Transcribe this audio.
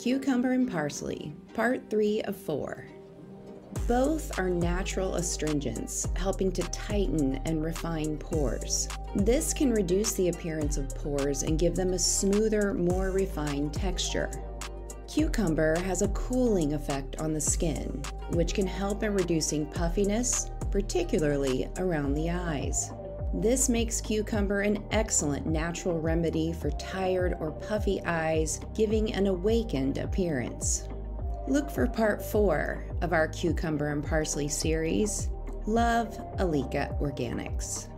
Cucumber and Parsley, Part 3 of 4. Both are natural astringents, helping to tighten and refine pores. This can reduce the appearance of pores and give them a smoother, more refined texture. Cucumber has a cooling effect on the skin, which can help in reducing puffiness, particularly around the eyes. This makes cucumber an excellent natural remedy for tired or puffy eyes, giving an awakened appearance. Look for part four of our cucumber and parsley series. Love ilike Organics.